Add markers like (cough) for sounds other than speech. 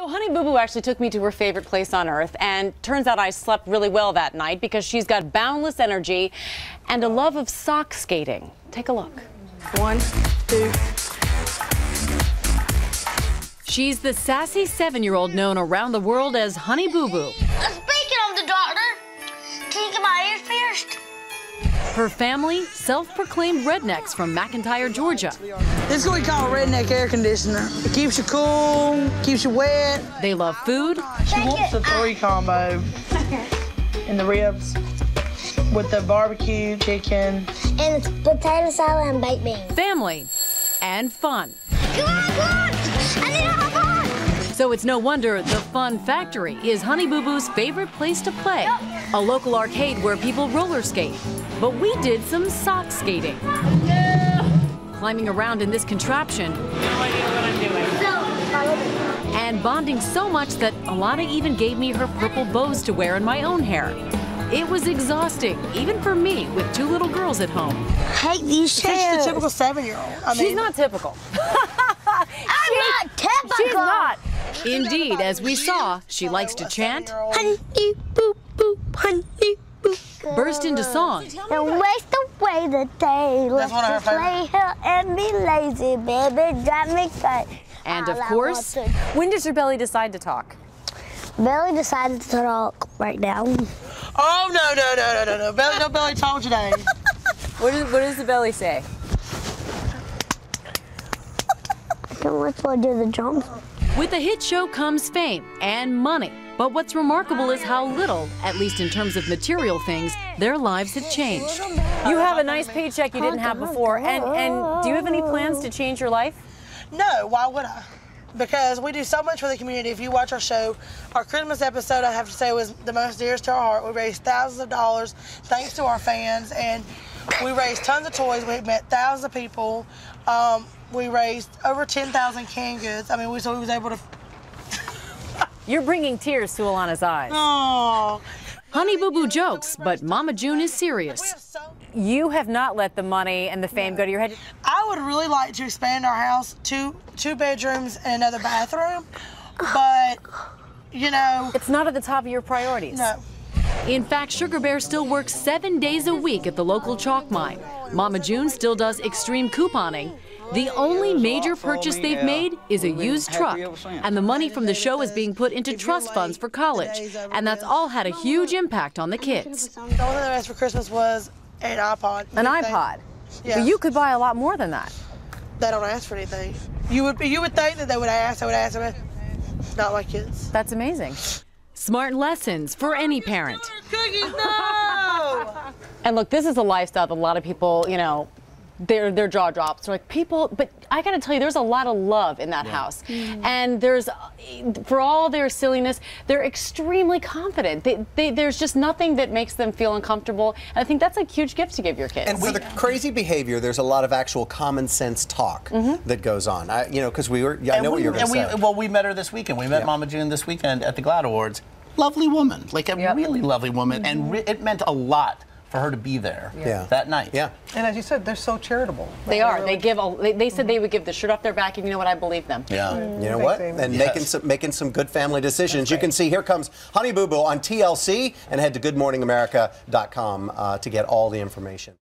So Honey Boo Boo actually took me to her favorite place on earth, and turns out I slept really well that night because she's got boundless energy and a love of sock skating. Take a look. One, two. She's the sassy seven-year-old known around the world as Honey Boo Boo. Her family, self-proclaimed rednecks from McIntyre, Georgia. This is what we call a redneck air conditioner. It keeps you cool, keeps you wet. They love food, She wants the three combo in the ribs with the barbecue chicken. And it's potato salad and baked beans. family, and fun. Come on, come on! So it's no wonder the Fun Factory is Honey Boo Boo's favorite place to play. A local arcade where people roller skate. But we did some sock skating. Climbing around in this contraption me. and bonding so much that Alana even gave me her purple bows to wear in my own hair. It was exhausting, even for me with two little girls at home. Hate these She's the typical seven-year-old. I mean, She's not typical. (laughs) I'm not typical. She's not. Indeed, as we saw, she likes to chant, Honey, boop, boop, honey, boop. burst into song, And waste away the day. Let's one of her just lay here and be lazy, baby. Drive me crazy. and of course, when does your belly decide to talk? Belly decided to talk right now. oh, no, no, no, no, no, no. Belly, no belly talk today. (laughs) What does, what does the belly say? Can we to do the drums? With a hit show comes fame and money. But what's remarkable is how little, at least in terms of material things, their lives have changed. You have a nice paycheck you didn't have before, and, and do you have any plans to change your life? No, why would I? Because we do so much for the community. If you watch our show, our Christmas episode, I have to say, was the most dearest to our heart. We raised thousands of dollars thanks to our fans, and we raised tons of toys. We met thousands of people. Um, we raised over 10,000 canned goods. I mean, we, so we was able to. (laughs) You're bringing tears to Alana's eyes. Oh, Honey Boo Boo jokes, but Mama June is serious. You have not let the money and the fame go to your head. I would really like to expand our house to two bedrooms and another bathroom, but you know, It's not at the top of your priorities. no. In fact, Sugar Bear still works seven days a week at the local chalk mine. Mama June still does extreme couponing. The only major purchase they've made is a used truck, and the money from the show is being put into trust funds for college, and that's all had a huge impact on the kids. The only thing I asked for Christmas was an iPod. An iPod. Yeah. But you could buy a lot more than that. They don't ask for anything. You would you would think that they would ask. They would ask them. Not my kids. That's amazing. Smart lessons for any parent. Cookies, (laughs) no. And look, this is a lifestyle that a lot of people, you know, their their jaw drops. They're like people, but I got to tell you, there's a lot of love in that house, and there's, for all their silliness, they're extremely confident. They, they, there's just nothing that makes them feel uncomfortable. And I think that's a huge gift to give your kids. And for the crazy behavior, there's a lot of actual common sense talk mm-hmm. that goes on. I, you know, because we were, yeah, I And know we, what you're going and to we, say. Well, we met her this weekend. We met Yeah. Mama June this weekend at the GLAAD Awards. Lovely woman, like a Yep. really lovely woman, and mm-hmm. re- it meant a lot for her to be there Yeah. that night. yeah. And as you said, they're so charitable. they are. They give. A, they, they said mm-hmm. they would give the shirt off their back, and you know what? I believe them. Yeah. Mm-hmm. You know what? And Yes. making some making some good family decisions. You can see here comes Honey Boo Boo on TLC and head to GoodMorningAmerica.com uh, to get all the information.